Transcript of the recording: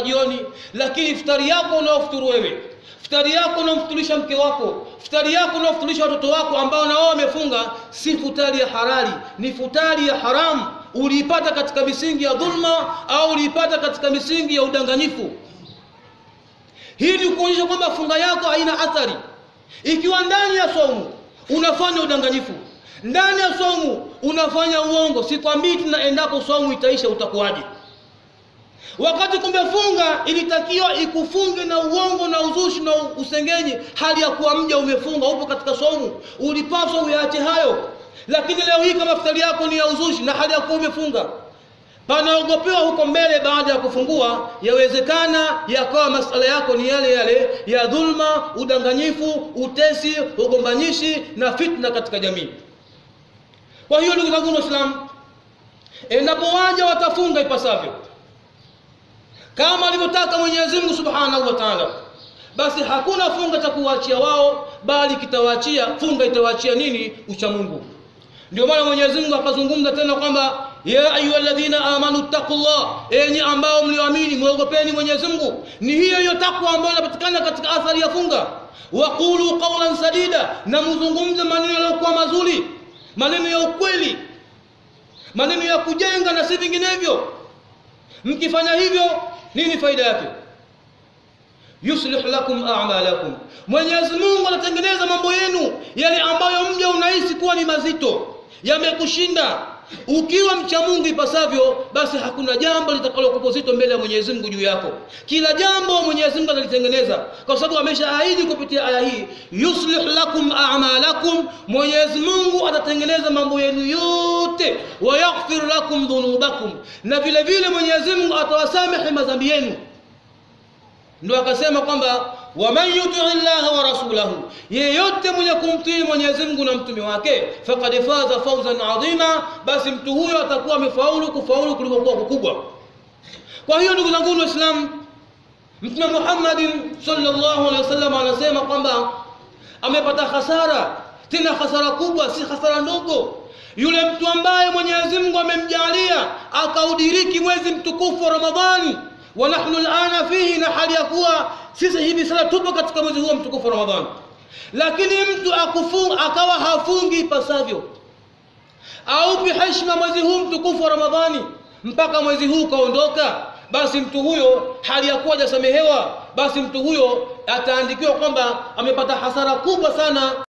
mpaka jioni lakini iftari yako unaofuturu wewe futari yako unaomfuturisha mke wako futari yako unaofuturisha watoto wako ambao na wao wamefunga si futari ya halali. Ni futari ya haramu uliipata katika misingi ya dhulma au uliipata katika misingi ya udanganyifu? Hii ni kuonyesha kwamba funga yako haina athari. Ikiwa ndani ya saumu unafanya udanganyifu ndani ya saumu unafanya uongo sikwambii tena endapo itaisha utakuwaje wakati kumbe funga ilitakiwa ikufunge na uongo na uzushi na usengenyi hali ya kuwa mja umefunga upo katika somu ulipaswa uyaache hayo. Lakini leo hii kama futari yako ni ya uzushi na hali ya kuwa umefunga panaogopewa huko mbele baada ya kufungua yawezekana yakawa masala yako ni yale yale ya dhulma udanganyifu utesi ugombanyishi na fitna katika jamii. Kwa hiyo ndugu zangu waislamu endapo waja watafunga ipasavyo kama alivyotaka Mwenyezi Mungu Subhanahu wa Ta'ala. Basi hakuna funga cha kuwaachia wao bali kitawaachia funga itawaachia nini? Ucha mungu. Ndio maana Mwenyezi Mungu akazungumza tena kwamba ya ayyuhalladhina amanu taqullah enyi ambao mlioamini mwogopeni Mwenyezi Mungu. Ni hiyo hiyo takwa ambayo inapatikana katika athari ya funga. Waqulu qawlan sadida na mzungumze maneno yaliyokuwa mazuri maneno ya ukweli maneno ya kujenga na si vinginevyo. Mkifanya hivyo nini faida yake? Yuslih lakum a'malakum. Mwenyezi Mungu anatengeneza mambo yenu yale ambayo mja unahisi kuwa ni mazito. Yamekushinda ukiwa mcha Mungu ipasavyo basi hakuna jambo litakalokupozito mbele ya Mwenyezi Mungu juu yako. Kila jambo Mwenyezi Mungu analitengeneza kwa sababu amesha ahidi kupitia aya hii yuslih lakum a'malakum Mwenyezi Mungu atatengeneza mambo yenu yote wa yaghfir lakum dhunubakum. Na vile vile Mwenyezi Mungu atawasamehe madhambi yenu. Ndio akasema kwamba ومن يطع الله ورسوله ييتم لكم طيب من يزمك نمتم واكي فقد فاز فوزا عظيما. بس امتهوه يتقوى مفاولك فاولك لبقوى بكوبا وهي نقول الإسلام مثل محمد صلى الله عليه وسلم على سيما قمبا أما يبتا خسارة تنا خسارة كوبا سي خسارة نوكو يولي امتو امباي من يزمك ممجالية أكاوديريكي وزمتكوف رمضان ونحن الآن فيه نحل يكوى sisi hivi sasa tupo katika mwezi huo mtukufu wa Ramadhani. Lakini mtu akufunga akawa hafungi ipasavyo. Aupi heshima mwezi huu mtukufu wa Ramadhani mpaka mwezi huu ukaondoka, basi mtu huyo hali ya kuwa hajasamehewa basi mtu huyo ataandikiwa kwamba amepata hasara kubwa sana